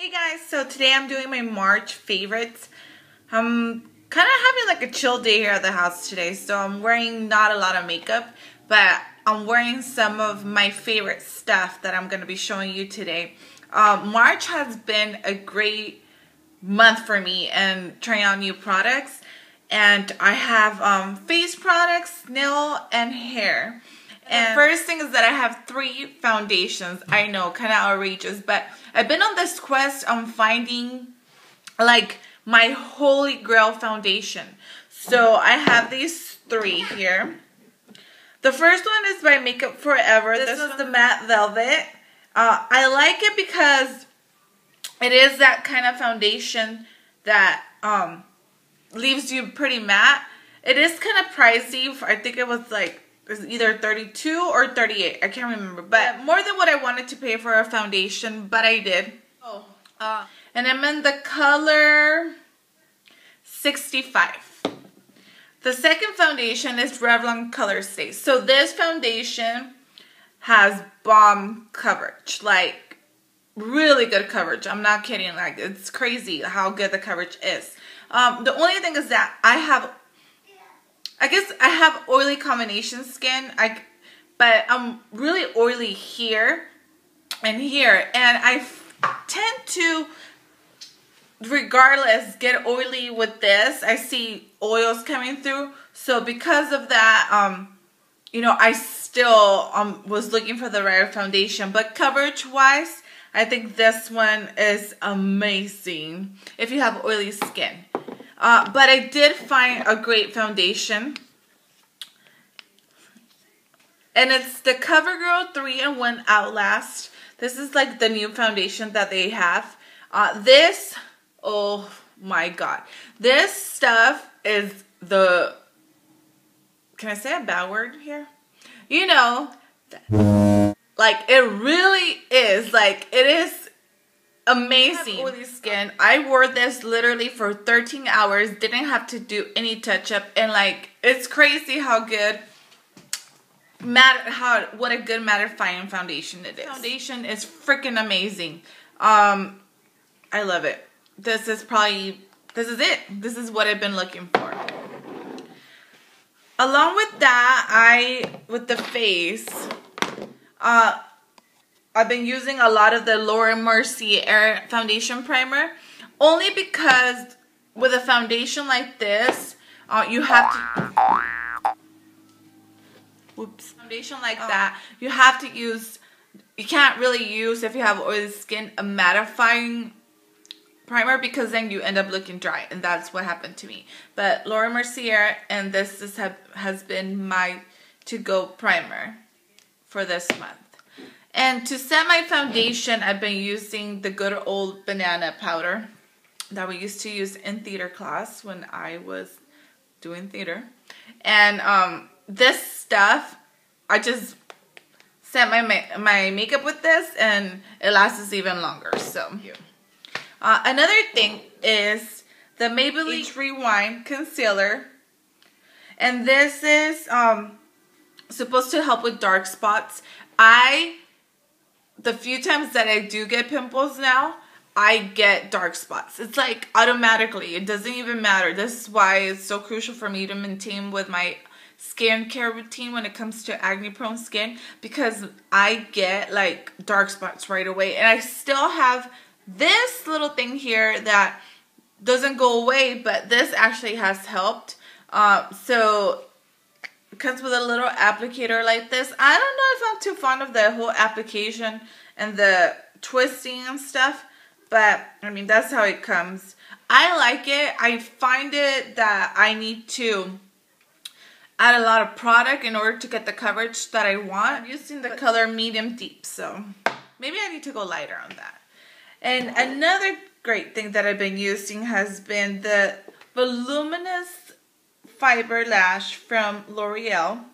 Hey guys, so today I'm doing my March favorites. I'm kind of having like a chill day here at the house today, so I'm wearing not a lot of makeup, but I'm wearing some of my favorite stuff that I'm going to be showing you today. Um, March has been a great month for me and trying out new products, and I have um, face products, nail, and hair. And first thing is that I have three foundations. I know, kind of outrageous, but I've been on this quest on finding like my holy grail foundation. So I have these three here. The first one is by Makeup Forever. This, this is the matte velvet. Uh, I like it because it is that kind of foundation that um, leaves you pretty matte. It is kind of pricey. I think it was like was either 32 or 38. I can't remember. But more than what I wanted to pay for a foundation, but I did. Oh. Uh, and I'm in the color 65. The second foundation is Revlon Color Stay. So this foundation has bomb coverage. Like, really good coverage. I'm not kidding. Like, it's crazy how good the coverage is. Um, the only thing is that I have I guess I have oily combination skin. I, but I'm really oily here and here. And I tend to, regardless, get oily with this. I see oils coming through. So because of that, um, you know, I still um, was looking for the right foundation. But coverage-wise, I think this one is amazing if you have oily skin. Uh, but I did find a great foundation. And it's the CoverGirl 3-in-1 Outlast. This is like the new foundation that they have. Uh, this, oh my god. This stuff is the, can I say a bad word here? You know, like it really is. Like it is amazing. Oily skin. I wore this literally for 13 hours. Didn't have to do any touch up and like it's crazy how good matte how what a good mattifying foundation it is. Foundation is freaking amazing. Um i love it. This is probably this is it. This is what i've been looking for. Along with that i with the face uh I've been using a lot of the Laura Mercier foundation primer only because with a foundation like this, uh, you have to, whoops, foundation like oh. that, you have to use, you can't really use if you have oily skin a mattifying primer because then you end up looking dry and that's what happened to me. But Laura Mercier and this is, has been my to-go primer for this month. And to set my foundation, I've been using the good old banana powder that we used to use in theater class when I was doing theater. And um, this stuff, I just set my my makeup with this and it lasts even longer. So, uh, another thing is the Maybelline Age Rewind Concealer. And this is um, supposed to help with dark spots. I the few times that I do get pimples now, I get dark spots. It's like automatically. It doesn't even matter. This is why it's so crucial for me to maintain with my skincare routine when it comes to acne prone skin because I get like dark spots right away. And I still have this little thing here that doesn't go away, but this actually has helped. Uh, so comes with a little applicator like this. I don't know if I'm too fond of the whole application and the twisting and stuff, but I mean, that's how it comes. I like it. I find it that I need to add a lot of product in order to get the coverage that I want. I'm using the color medium deep, so maybe I need to go lighter on that. And another great thing that I've been using has been the voluminous fiber lash from L'Oreal.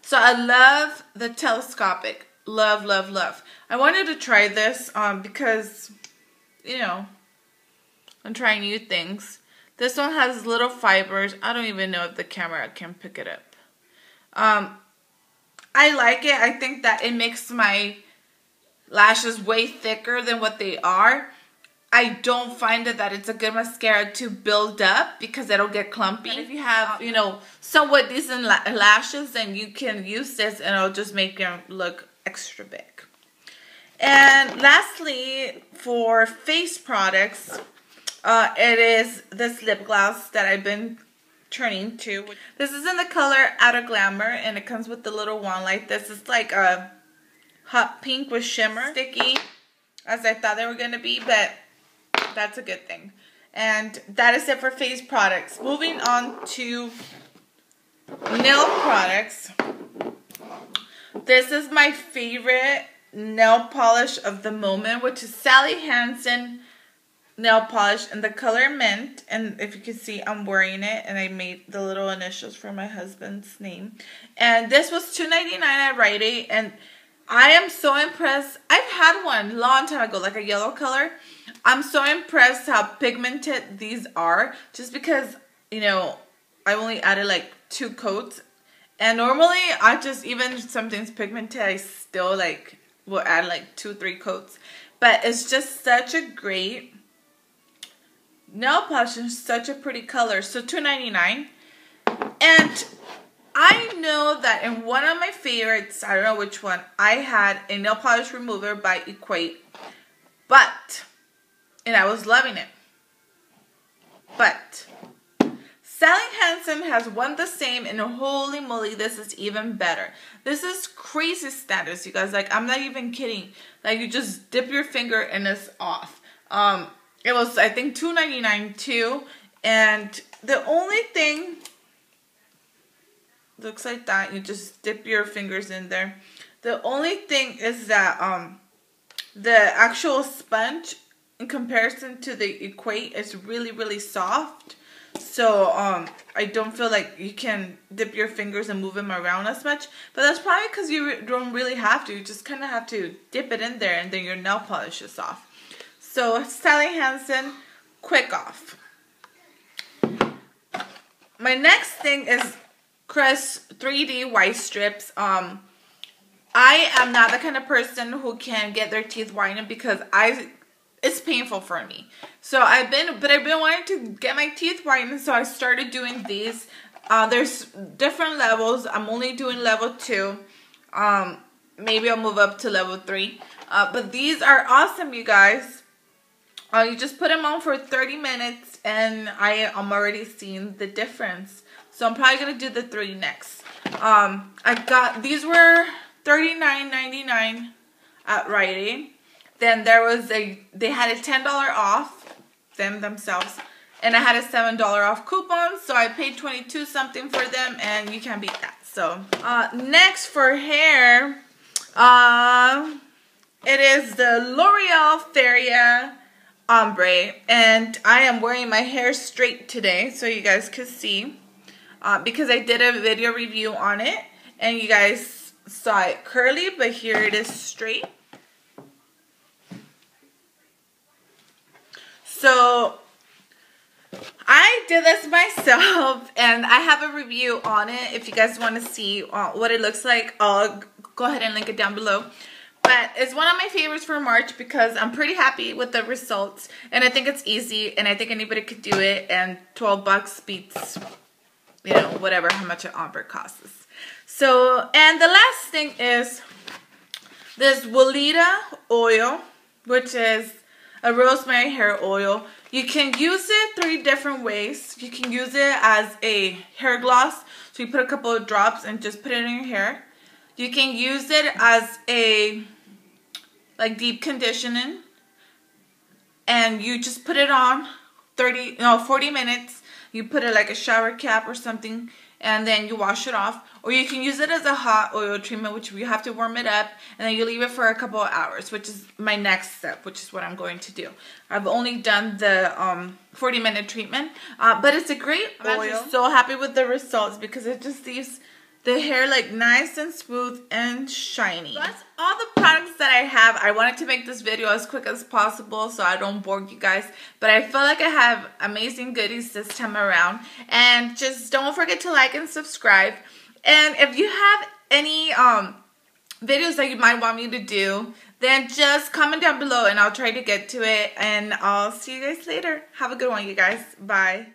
So I love the telescopic. Love, love, love. I wanted to try this um, because, you know, I'm trying new things. This one has little fibers. I don't even know if the camera can pick it up. Um, I like it. I think that it makes my lashes way thicker than what they are, I don't find it that it's a good mascara to build up because it'll get clumpy. And if you have, you know, somewhat decent lashes, then you can use this and it'll just make them look extra big. And lastly, for face products, uh, it is this lip gloss that I've been turning to. This is in the color Outer Glamour, and it comes with the little wand like this. It's like a hot pink with shimmer. Sticky, as I thought they were going to be, but that's a good thing. And that is it for face products. Moving on to nail products. This is my favorite nail polish of the moment, which is Sally Hansen nail polish in the color mint. And if you can see, I'm wearing it. And I made the little initials for my husband's name. And this was $2.99 at Rite Aid. And I am so impressed. I've had one long time ago, like a yellow color. I'm so impressed how pigmented these are. Just because, you know, I only added like two coats. And normally, I just, even something's pigmented, I still like will add like two, three coats. But it's just such a great nail polish and such a pretty color. So $2.99. Know that in one of my favorites, I don't know which one, I had a nail polish remover by Equate. But, and I was loving it. But, Sally Hansen has one the same and holy moly, this is even better. This is crazy status, you guys. Like, I'm not even kidding. Like, you just dip your finger and it's off. Um, it was, I think, $2.99 too. And the only thing looks like that. You just dip your fingers in there. The only thing is that um, the actual sponge in comparison to the equate is really, really soft. So um, I don't feel like you can dip your fingers and move them around as much. But that's probably because you don't really have to. You just kind of have to dip it in there and then your nail polish is off. So Sally Hansen, Kwik Off. My next thing is Crest 3D white strips. Um, I am not the kind of person who can get their teeth whitened because I it's painful for me. So I've been, but I've been wanting to get my teeth whitened, so I started doing these. Uh, there's different levels. I'm only doing level two. Um, maybe I'll move up to level three. Uh, but these are awesome, you guys. Uh, you just put them on for 30 minutes, and I am already seeing the difference. So I'm probably going to do the three next. Um, I got, these were $39.99 at Rite Aid. Then there was a, they had a $10 off, them themselves. And I had a $7 off coupon, so I paid 22 something for them, and you can't beat that. So, uh, next for hair, uh, it is the L'Oreal Feria Ombre. And I am wearing my hair straight today, so you guys can see uh, because I did a video review on it and you guys saw it curly, but here it is straight. So I did this myself and I have a review on it. If you guys want to see uh, what it looks like, I'll go ahead and link it down below. But it's one of my favorites for March because I'm pretty happy with the results. And I think it's easy and I think anybody could do it. And 12 bucks beats you know, whatever, how much an ombre costs. So, and the last thing is this Weleda oil, which is a rosemary hair oil. You can use it three different ways. You can use it as a hair gloss. So you put a couple of drops and just put it in your hair. You can use it as a like deep conditioning. And you just put it on 30, no, 40 minutes you put it like a shower cap or something and then you wash it off. Or you can use it as a hot oil treatment which you have to warm it up and then you leave it for a couple of hours which is my next step which is what I'm going to do. I've only done the um, 40 minute treatment uh, but it's a great oil. I'm so happy with the results because it just leaves the hair like nice and smooth and shiny. That's all the products that I have. I wanted to make this video as quick as possible so I don't bore you guys. But I feel like I have amazing goodies this time around. And just don't forget to like and subscribe. And if you have any um, videos that you might want me to do, then just comment down below and I'll try to get to it. And I'll see you guys later. Have a good one, you guys. Bye.